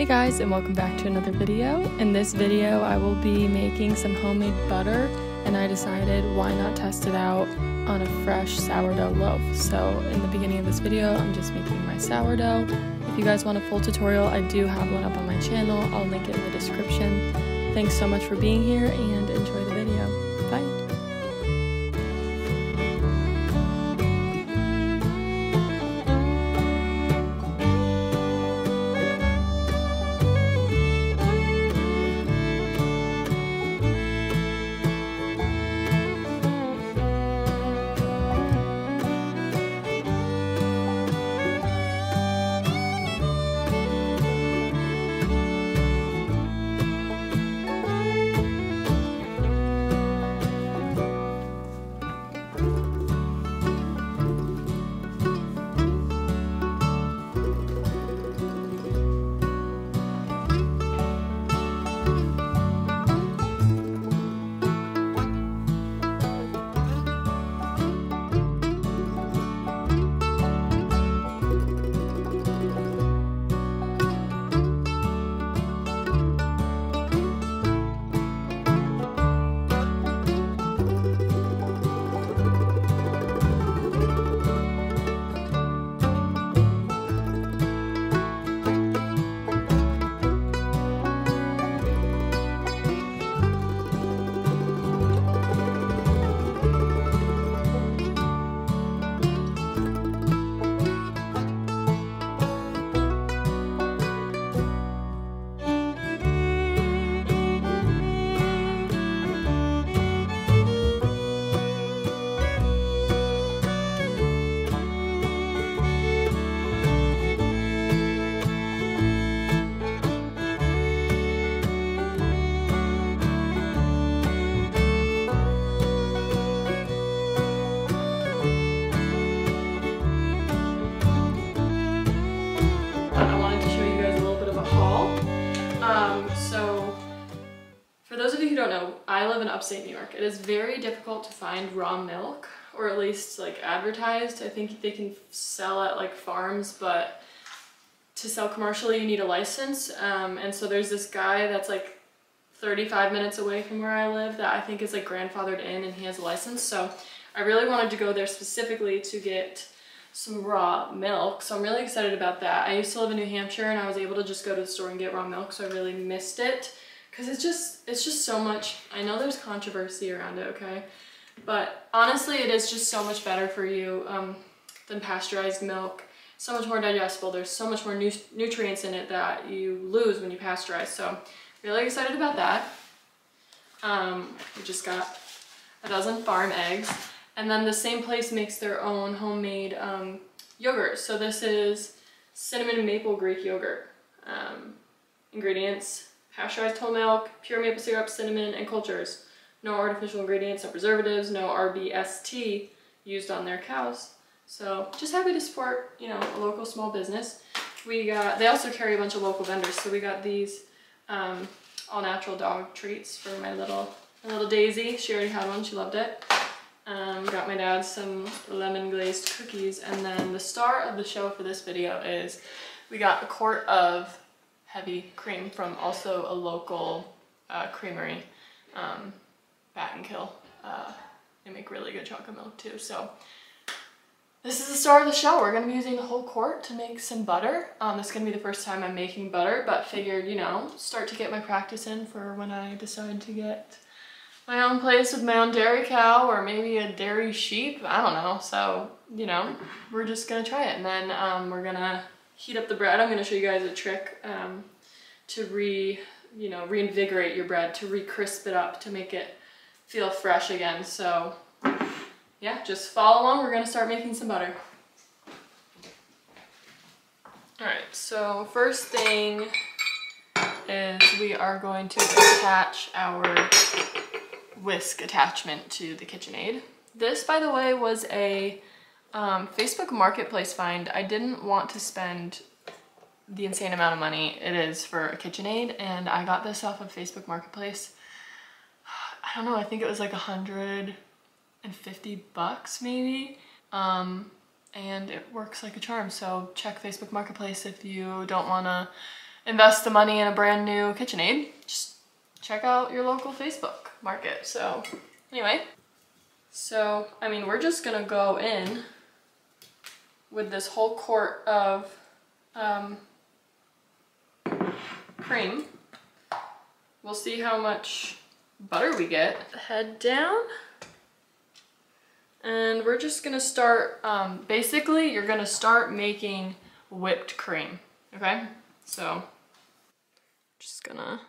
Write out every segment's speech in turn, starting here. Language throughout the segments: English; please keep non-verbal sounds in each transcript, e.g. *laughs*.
Hey guys and welcome back to another video. In this video I will be making some homemade butter and I decided why not test it out on a fresh sourdough loaf. So in the beginning of this video I'm just making my sourdough. If you guys want a full tutorial I do have one up on my channel. I'll link it in the description. Thanks so much for being here and I live in upstate New York. It is very difficult to find raw milk, or at least like advertised. I think they can sell at like farms, but to sell commercially, you need a license. Um, and so there's this guy that's like 35 minutes away from where I live that I think is like grandfathered in and he has a license. So I really wanted to go there specifically to get some raw milk. So I'm really excited about that. I used to live in New Hampshire and I was able to just go to the store and get raw milk. So I really missed it because it's just, it's just so much. I know there's controversy around it, okay? But honestly, it is just so much better for you um, than pasteurized milk. So much more digestible. There's so much more nu nutrients in it that you lose when you pasteurize. So really excited about that. Um, we just got a dozen farm eggs. And then the same place makes their own homemade um, yogurt. So this is cinnamon maple Greek yogurt. Um, ingredients, pasteurized whole milk, pure maple syrup, cinnamon, and cultures. No artificial ingredients, no preservatives, no RBST used on their cows. So just happy to support, you know, a local small business. We got, they also carry a bunch of local vendors. So we got these um, all natural dog treats for my little, my little Daisy. She already had one, she loved it. Um, got my dad some lemon glazed cookies and then the star of the show for this video is we got a quart of heavy cream from also a local uh, creamery, um, Battenkill. Uh, they make really good chocolate milk too. So this is the start of the show. We're gonna be using the whole quart to make some butter. Um, this is gonna be the first time I'm making butter, but figured, you know, start to get my practice in for when I decide to get my own place with my own dairy cow or maybe a dairy sheep. I don't know. So, you know, we're just gonna try it. And then um, we're gonna heat up the bread. I'm gonna show you guys a trick um, to re, you know, reinvigorate your bread, to re-crisp it up, to make it feel fresh again. So yeah, just follow along. We're gonna start making some butter. All right, so first thing is we are going to attach our whisk attachment to the KitchenAid. This, by the way, was a um, Facebook Marketplace find. I didn't want to spend the insane amount of money it is for a KitchenAid, and I got this off of Facebook Marketplace. *sighs* I don't know, I think it was like a hundred and fifty bucks maybe. Um, and it works like a charm. So check Facebook Marketplace if you don't wanna invest the money in a brand new KitchenAid, just check out your local Facebook market. So anyway, so I mean, we're just gonna go in with this whole quart of um, cream. We'll see how much butter we get. Head down. And we're just gonna start, um, basically you're gonna start making whipped cream, okay? So, just gonna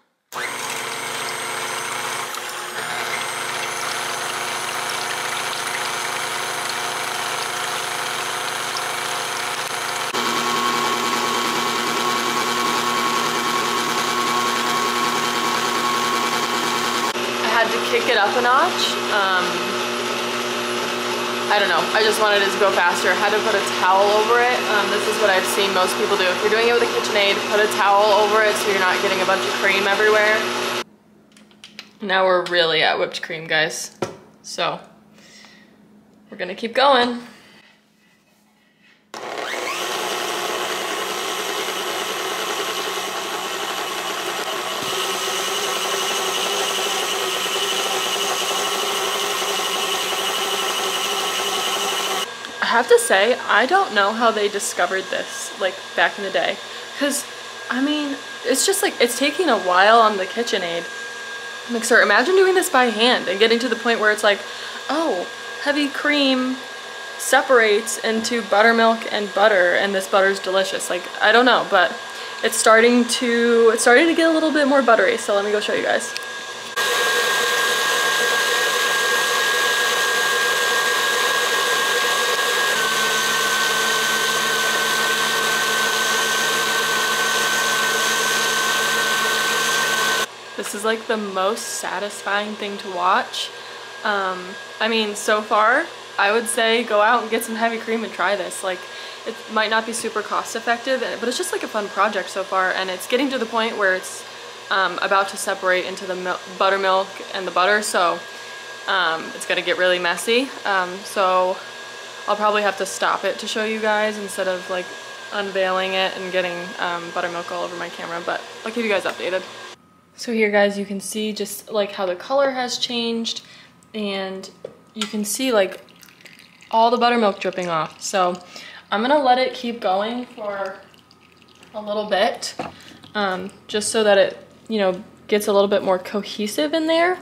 it up a notch. Um, I don't know, I just wanted it to go faster. I had to put a towel over it. Um, this is what I've seen most people do. If you're doing it with a KitchenAid, put a towel over it so you're not getting a bunch of cream everywhere. Now we're really at whipped cream, guys. So, we're gonna keep going. Have to say, I don't know how they discovered this, like, back in the day. Because, I mean, it's just like, it's taking a while on the KitchenAid mixer. Imagine doing this by hand and getting to the point where it's like, oh, heavy cream separates into buttermilk and butter and this butter's delicious. Like, I don't know, but it's starting to, it's starting to get a little bit more buttery. So let me go show you guys. Is like the most satisfying thing to watch. Um, I mean, so far, I would say go out and get some heavy cream and try this. Like, it might not be super cost effective, but it's just like a fun project so far. And it's getting to the point where it's um, about to separate into the buttermilk and the butter. So um, it's gonna get really messy. Um, so I'll probably have to stop it to show you guys instead of like unveiling it and getting um, buttermilk all over my camera, but I'll keep you guys updated. So here guys, you can see just like how the color has changed and you can see like all the buttermilk dripping off. So I'm gonna let it keep going for a little bit um, just so that it, you know, gets a little bit more cohesive in there.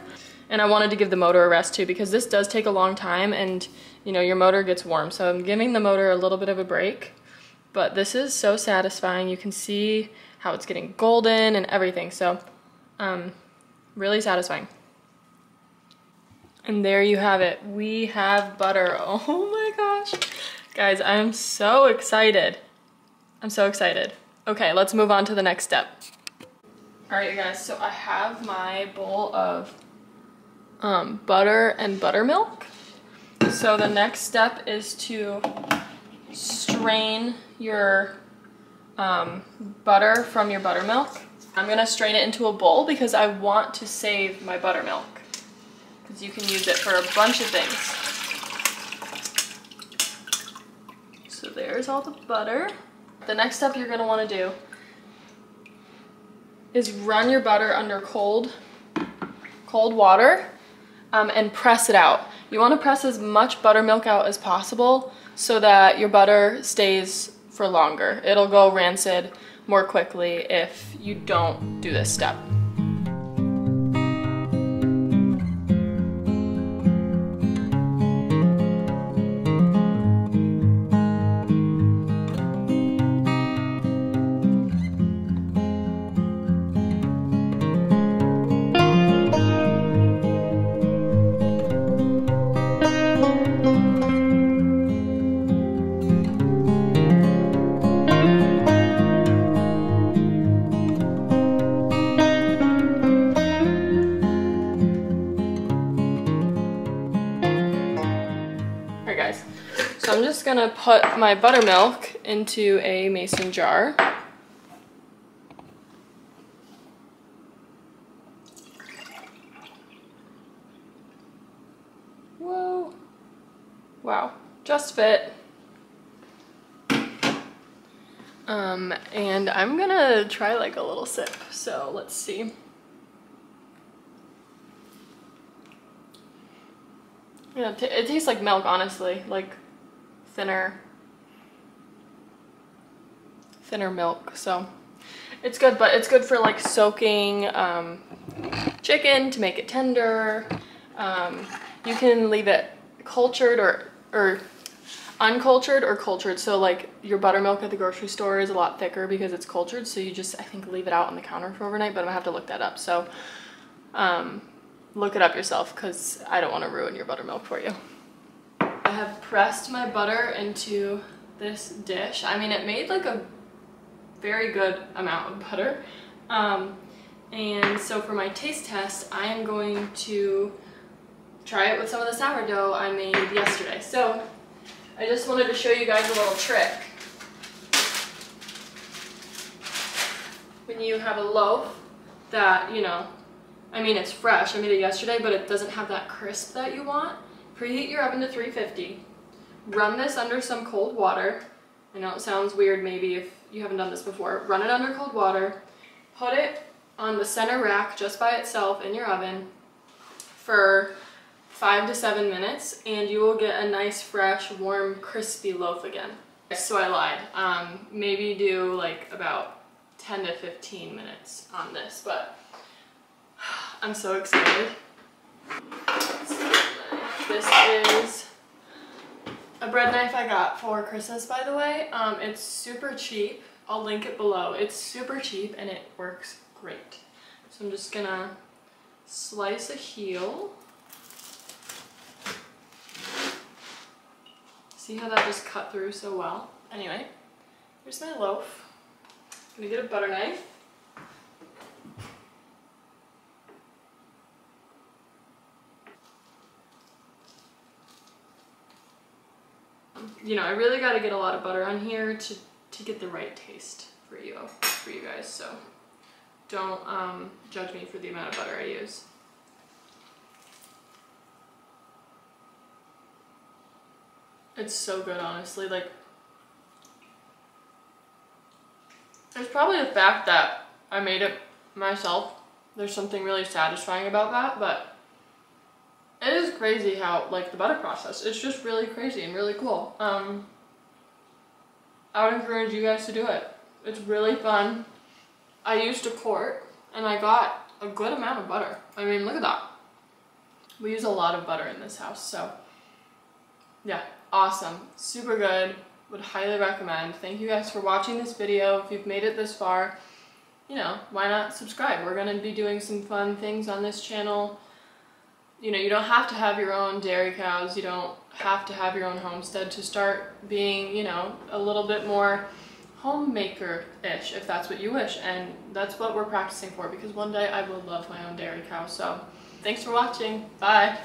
And I wanted to give the motor a rest too because this does take a long time and you know, your motor gets warm. So I'm giving the motor a little bit of a break, but this is so satisfying. You can see how it's getting golden and everything. So um, really satisfying. And there you have it. We have butter. *laughs* Oh my gosh. Guys, I'm so excited. I'm so excited. Okay, let's move on to the next step. All right, you guys, so I have my bowl of um, butter and buttermilk. So the next step is to strain your um, butter from your buttermilk. I'm gonna strain it into a bowl because I want to save my buttermilk because you can use it for a bunch of things. So there's all the butter. The next step you're gonna wanna do is run your butter under cold, cold water um, and press it out. You wanna press as much buttermilk out as possible so that your butter stays for longer. It'll go rancid more quickly if you don't do this step. Gonna put my buttermilk into a mason jar. Whoa. Wow, just fit. Um, and I'm gonna try like a little sip, so let's see. Yeah, it tastes like milk, honestly, like thinner, thinner milk, so it's good, but it's good for like soaking um, chicken to make it tender. Um, you can leave it cultured or, or uncultured or cultured. So like your buttermilk at the grocery store is a lot thicker because it's cultured. So you just, I think, leave it out on the counter for overnight, but I'm gonna have to look that up. So um, look it up yourself because I don't want to ruin your buttermilk for you. I have pressed my butter into this dish. I mean, it made like a very good amount of butter. Um, and so for my taste test, I am going to try it with some of the sourdough I made yesterday. So I just wanted to show you guys a little trick. When you have a loaf that, you know, I mean it's fresh, I made it yesterday, but it doesn't have that crisp that you want, preheat your oven to 350, run this under some cold water, I know it sounds weird maybe if you haven't done this before, run it under cold water, put it on the center rack just by itself in your oven for five to seven minutes and you will get a nice fresh warm crispy loaf again. So I lied. Um, maybe do like about 10 to 15 minutes on this but I'm so excited this is a bread knife I got for Christmas by the way um, it's super cheap I'll link it below it's super cheap and it works great so I'm just gonna slice a heel See how that just cut through so well? Anyway, here's my loaf. I'm gonna get a butter knife. You know, I really gotta get a lot of butter on here to, to get the right taste for you, for you guys, so don't um, judge me for the amount of butter I use. It's so good, honestly. Like, it's probably the fact that I made it myself. There's something really satisfying about that, but it is crazy how, like, the butter process, it's just really crazy and really cool. Um, I would encourage you guys to do it. It's really fun. I used a quart, and I got a good amount of butter. I mean, look at that. We use a lot of butter in this house, so yeah, awesome, super good, would highly recommend. Thank you guys for watching this video. If you've made it this far, you know, why not subscribe? We're gonna be doing some fun things on this channel. You know, you don't have to have your own dairy cows, you don't have to have your own homestead to start being, you know, a little bit more homemaker-ish if that's what you wish. And that's what we're practicing for because one day I will love my own dairy cow. So thanks for watching. Bye